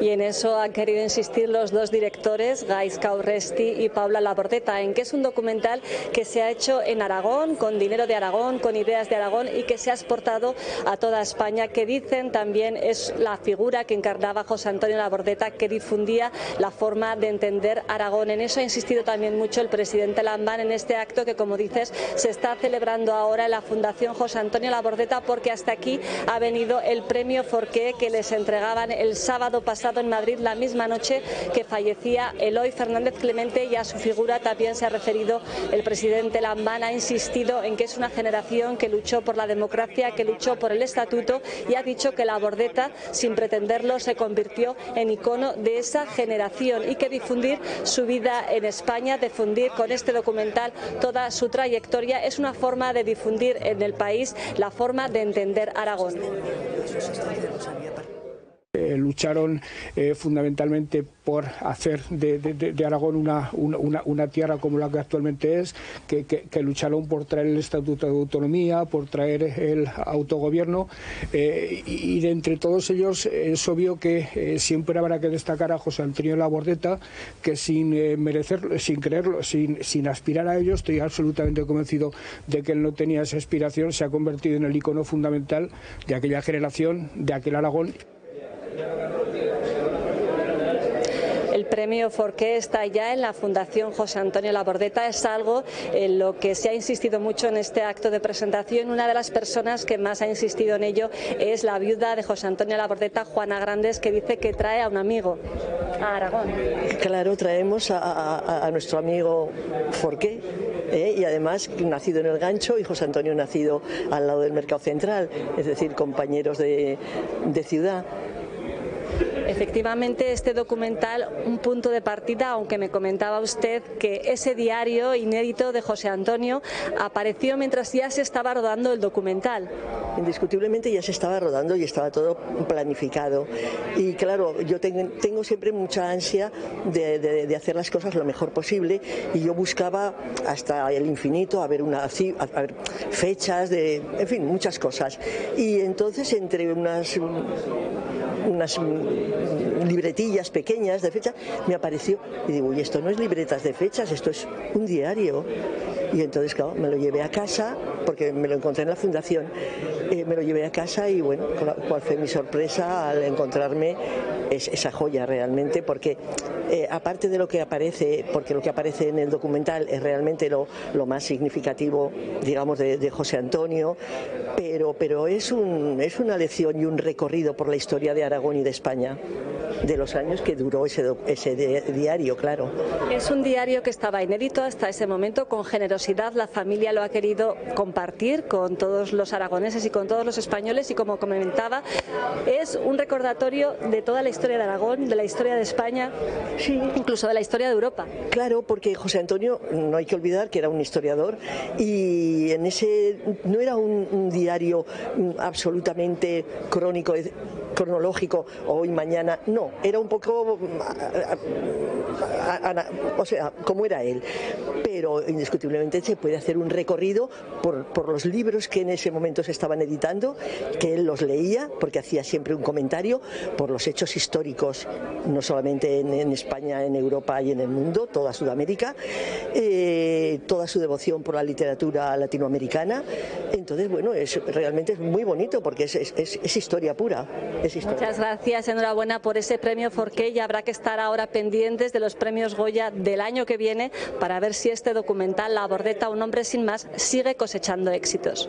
Y en eso han querido insistir los dos directores, Gais Caurresti y Paula Labordeta, en que es un documental que se ha hecho en Aragón, con dinero de Aragón, con ideas de Aragón y que se ha exportado a toda España, que dicen también es la figura que encarnaba José Antonio Labordeta, que difundía la forma de entender Aragón. En eso ha insistido también mucho el presidente Lambán en este acto que, como dices, se está celebrando ahora en la Fundación José Antonio Labordeta, porque hasta aquí ha venido el premio Forqué que les entregaban el sábado pasado en Madrid, la misma noche que fallecía Eloy Fernández Clemente y a su figura también se ha referido el presidente Lambán, ha insistido en que es una generación que luchó por la democracia, que luchó por el estatuto y ha dicho que la bordeta, sin pretenderlo, se convirtió en icono de esa generación y que difundir su vida en España, difundir con este documental toda su trayectoria, es una forma de difundir en el país la forma de entender Aragón. Eh, lucharon eh, fundamentalmente por hacer de, Aragón una, una, tierra como la que actualmente es, que, lucharon por traer el Estatuto de Autonomía, por traer el autogobierno eh, y, de entre todos ellos es obvio que siempre habrá que destacar a José Antonio Labordeta, que sin merecerlo, sin creerlo, sin, sin aspirar a ello, estoy absolutamente convencido de que él no tenía esa aspiración, se ha convertido en el icono fundamental de aquella generación, de aquel Aragón. El premio Forqué está ya en la Fundación José Antonio Labordeta. Es algo en lo que se ha insistido mucho en este acto de presentación. Una de las personas que más ha insistido en ello es la viuda de José Antonio Labordeta, Juana Grandes, que dice que trae a un amigo a Aragón. Claro, traemos a, nuestro amigo Forqué. ¿eh? y además nacido en el gancho y José Antonio nacido al lado del mercado central, es decir, compañeros de, de ciudad. Efectivamente, este documental, un punto de partida, aunque me comentaba usted que ese diario inédito de José Antonio apareció mientras ya se estaba rodando el documental. Indiscutiblemente ya se estaba rodando y estaba todo planificado. Y claro, yo tengo, siempre mucha ansia de, hacer las cosas lo mejor posible y yo buscaba hasta el infinito a ver, una, a ver fechas, de, en fin, muchas cosas. Y entonces entre unas unas libretillas pequeñas de fecha, me apareció y digo, y esto no es libretas de fechas, esto es un diario. Y entonces, claro, me lo llevé a casa, porque me lo encontré en la fundación, eh, me lo llevé a casa y bueno, cuál fue mi sorpresa al encontrarme esa joya realmente, porque eh, aparte de lo que aparece, porque lo que aparece en el documental es realmente lo, más significativo, digamos, de, José Antonio, pero, pero es, un, es una lección y un recorrido por la historia de Aragón y de España de los años que duró ese, ese diario, claro. Es un diario que estaba inédito hasta ese momento, con generosidad la familia lo ha querido compartir con todos los aragoneses y con todos los españoles y como comentaba, es un recordatorio de toda la historia de Aragón, de la historia de España, sí. incluso de la historia de Europa. Claro, porque José Antonio, no hay que olvidar que era un historiador y en ese no era un diario absolutamente crónico cronológico hoy, mañana, no, era un poco, o sea, como era él. Pero indiscutiblemente se puede hacer un recorrido por, por los libros que en ese momento se estaban editando, que él los leía, porque hacía siempre un comentario, por los hechos históricos, no solamente en, España, en Europa y en el mundo, toda Sudamérica, eh, toda su devoción por la literatura latinoamericana. Entonces, bueno, es, realmente es muy bonito porque es, es historia pura. Muchas gracias, enhorabuena por ese premio Forqué y habrá que estar ahora pendientes de los premios Goya del año que viene para ver si este documental, La Bordeta, un hombre sin más, sigue cosechando éxitos.